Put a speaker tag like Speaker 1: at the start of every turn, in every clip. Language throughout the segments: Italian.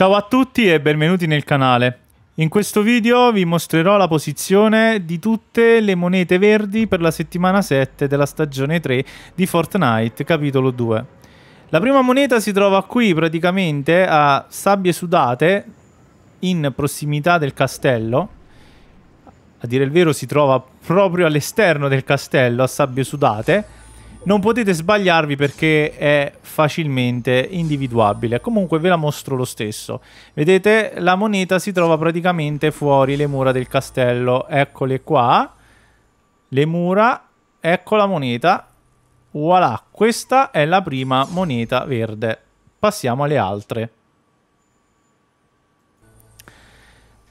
Speaker 1: Ciao a tutti e benvenuti nel canale. In questo video vi mostrerò la posizione di tutte le monete verdi per la settimana 7 della stagione 3 di Fortnite capitolo 2. La prima moneta si trova qui praticamente a sabbie sudate in prossimità del castello. A dire il vero si trova proprio all'esterno del castello a sabbie sudate non potete sbagliarvi perché è facilmente individuabile. Comunque ve la mostro lo stesso. Vedete, la moneta si trova praticamente fuori le mura del castello. Eccole qua. Le mura. Ecco la moneta. Voilà, questa è la prima moneta verde. Passiamo alle altre.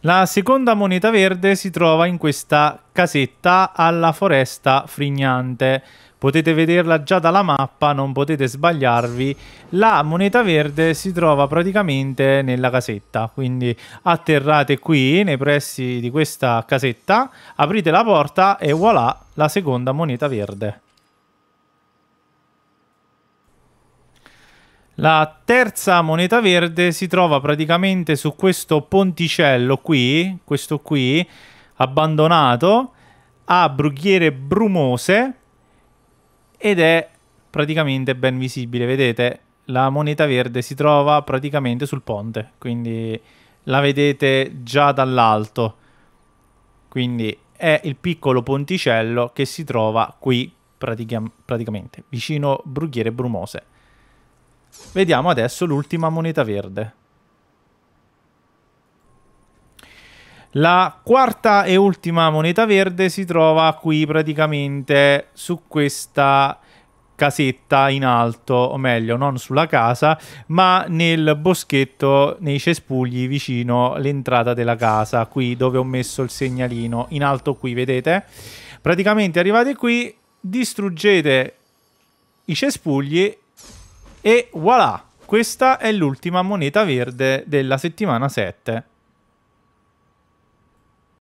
Speaker 1: La seconda moneta verde si trova in questa casetta alla foresta frignante potete vederla già dalla mappa, non potete sbagliarvi. La moneta verde si trova praticamente nella casetta, quindi atterrate qui nei pressi di questa casetta, aprite la porta e voilà la seconda moneta verde. La terza moneta verde si trova praticamente su questo ponticello qui, questo qui, abbandonato, a brughiere brumose, ed è praticamente ben visibile. Vedete, la moneta verde si trova praticamente sul ponte, quindi la vedete già dall'alto. Quindi è il piccolo ponticello che si trova qui pratica praticamente, vicino Brughiere Brumose. Vediamo adesso l'ultima moneta verde. La quarta e ultima moneta verde si trova qui praticamente su questa casetta in alto, o meglio, non sulla casa, ma nel boschetto, nei cespugli vicino all'entrata della casa, qui dove ho messo il segnalino, in alto qui, vedete? Praticamente arrivate qui, distruggete i cespugli e voilà! Questa è l'ultima moneta verde della settimana 7.